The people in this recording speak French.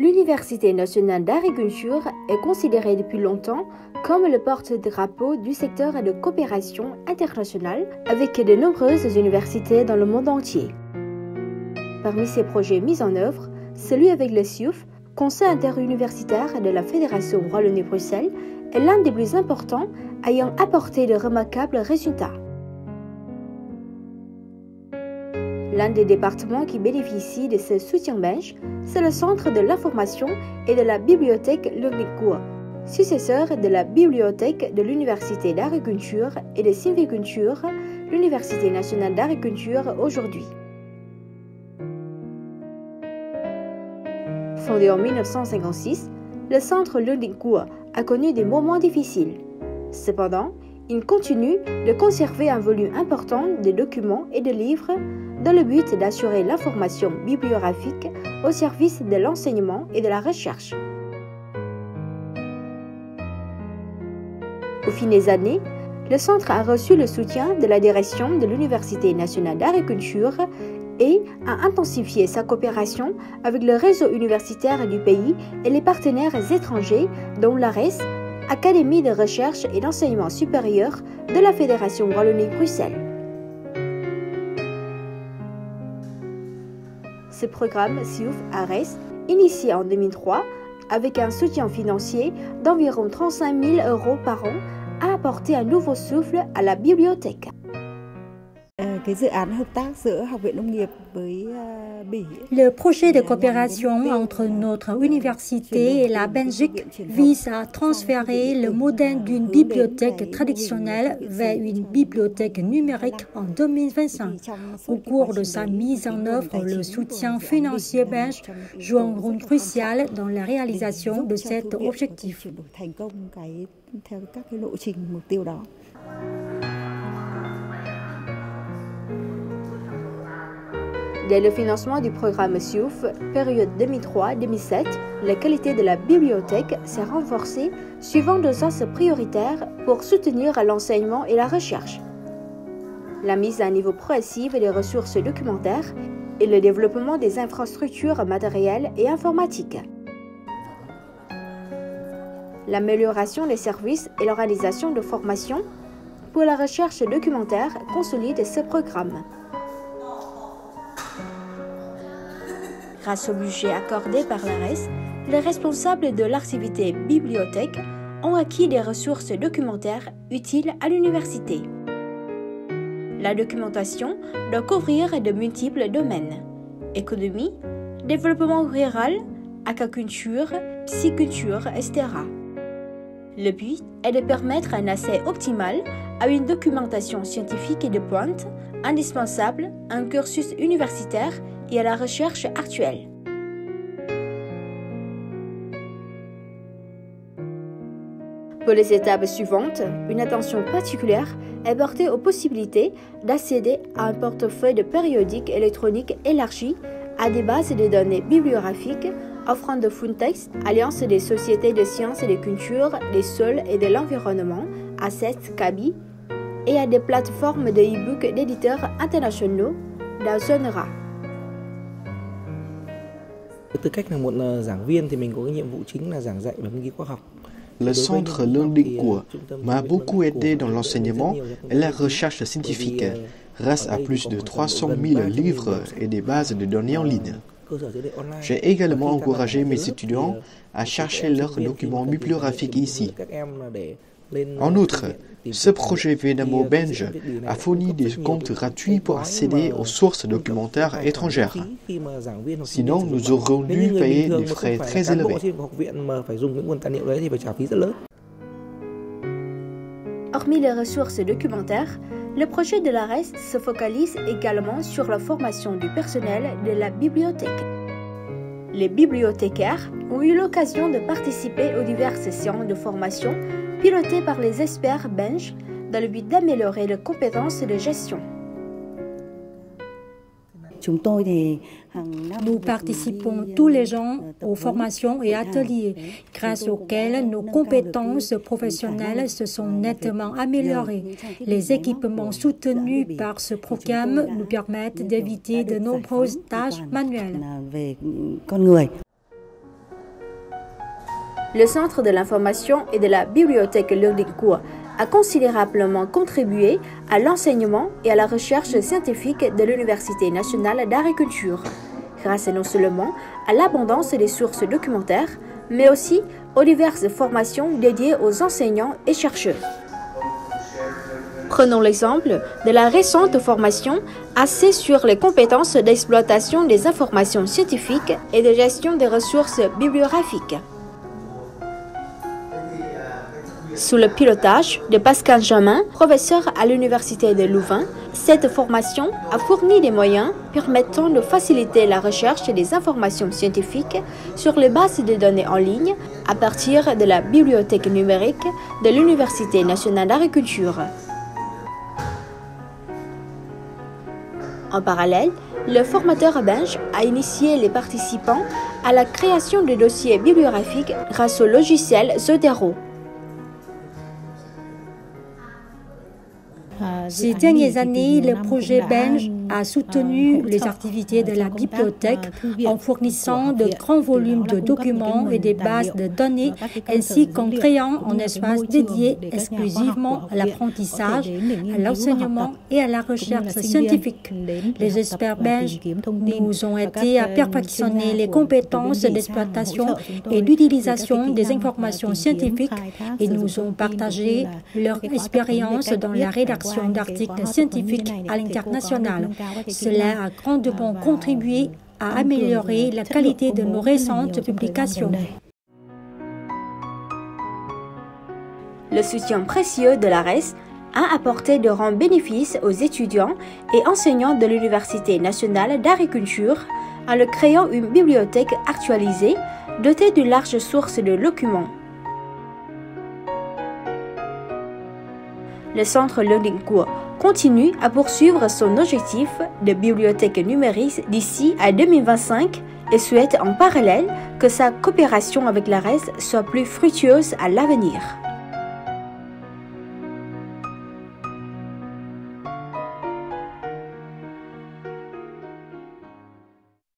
L'Université nationale d'agriculture est considérée depuis longtemps comme le porte-drapeau du secteur de coopération internationale avec de nombreuses universités dans le monde entier. Parmi ces projets mis en œuvre, celui avec le SIUF, Conseil interuniversitaire de la Fédération Wallonie-Bruxelles, est l'un des plus importants ayant apporté de remarquables résultats. L'un des départements qui bénéficie de ce soutien belge, c'est le Centre de l'information et de la bibliothèque Lugnicourt, successeur de la bibliothèque de l'Université d'agriculture et de sylviculture, l'Université nationale d'agriculture aujourd'hui. Fondé en 1956, le Centre Lugnicourt a connu des moments difficiles. Cependant, il continue de conserver un volume important de documents et de livres dans le but d'assurer l'information bibliographique au service de l'enseignement et de la recherche. Au fil des années, le centre a reçu le soutien de la direction de l'Université nationale d'agriculture et a intensifié sa coopération avec le réseau universitaire du pays et les partenaires étrangers, dont l'ARES, Académie de recherche et d'enseignement supérieur de la Fédération Wallonie-Bruxelles. Ce programme SIUF ARES, initié en 2003 avec un soutien financier d'environ 35 000 euros par an, a apporté un nouveau souffle à la bibliothèque. Le projet de coopération entre notre université et la Belgique vise à transférer le modèle d'une bibliothèque traditionnelle vers une bibliothèque numérique en 2025. Au cours de sa mise en œuvre, le soutien financier belge joue un rôle crucial dans la réalisation de cet objectif. Dès le financement du programme SIUF, période 2003-2007, la qualité de la bibliothèque s'est renforcée suivant deux axes prioritaires pour soutenir l'enseignement et la recherche. La mise à un niveau progressif des ressources documentaires et le développement des infrastructures matérielles et informatiques. L'amélioration des services et l'organisation de formation pour la recherche documentaire consolide ce programme. Grâce au budget accordé par l'ARES, les responsables de l'activité bibliothèque ont acquis des ressources documentaires utiles à l'université. La documentation doit couvrir de multiples domaines économie, développement rural, aquaculture, psychiculture, etc. Le but est de permettre un accès optimal à une documentation scientifique et de pointe indispensable à un cursus universitaire et à la recherche actuelle. Pour les étapes suivantes, une attention particulière est portée aux possibilités d'accéder à un portefeuille de périodiques électroniques élargi à des bases de données bibliographiques offrant de Funtex, Alliance des sociétés de sciences et de culture, des sols et de l'environnement, Assets, CABI, et à des plateformes de e-book d'éditeurs internationaux, Le centre Learning m'a beaucoup aidé dans l'enseignement et la recherche scientifique, grâce à plus de 300 000 livres et des bases de données en ligne. J'ai également encouragé mes étudiants à chercher leurs documents bibliographiques ici. En outre, ce projet Vénamo Belge a fourni des comptes gratuits pour accéder aux sources documentaires étrangères. Sinon, nous aurions dû payer des frais très élevés. Hormis les ressources documentaires, le projet de l'ARES se focalise également sur la formation du personnel de la bibliothèque. Les bibliothécaires ont eu l'occasion de participer aux diverses séances de formation pilotées par les experts belges dans le but d'améliorer les compétences de gestion. Nous participons tous les ans aux formations et ateliers, grâce auxquels nos compétences professionnelles se sont nettement améliorées. Les équipements soutenus par ce programme nous permettent d'éviter de nombreuses tâches manuelles. Le Centre de l'information et de la bibliothèque a considérablement contribué à l'enseignement et à la recherche scientifique de l'Université nationale d'agriculture, grâce non seulement à l'abondance des sources documentaires, mais aussi aux diverses formations dédiées aux enseignants et chercheurs. Prenons l'exemple de la récente formation assez sur les compétences d'exploitation des informations scientifiques et de gestion des ressources bibliographiques. Sous le pilotage de Pascal Jamin, professeur à l'Université de Louvain, cette formation a fourni des moyens permettant de faciliter la recherche des informations scientifiques sur les bases de données en ligne à partir de la bibliothèque numérique de l'Université nationale d'agriculture. En parallèle, le formateur belge a initié les participants à la création de dossiers bibliographiques grâce au logiciel Zotero. Ces dernières années, le projet belge a soutenu les activités de la bibliothèque en fournissant de grands volumes de documents et des bases de données, ainsi qu'en créant un espace dédié exclusivement à l'apprentissage, à l'enseignement et à la recherche scientifique. Les experts belges nous ont aidés à perfectionner les compétences d'exploitation et d'utilisation des informations scientifiques et nous ont partagé leur expérience dans la rédaction d'articles scientifiques à l'international. Cela a grandement contribué à améliorer la qualité de nos récentes publications. Le soutien précieux de l'ARES a apporté de grands bénéfices aux étudiants et enseignants de l'Université nationale d'agriculture en le créant une bibliothèque actualisée dotée de larges sources de documents. Le centre Learning continue à poursuivre son objectif de bibliothèque numérique d'ici à 2025 et souhaite en parallèle que sa coopération avec l'ARES soit plus fructueuse à l'avenir.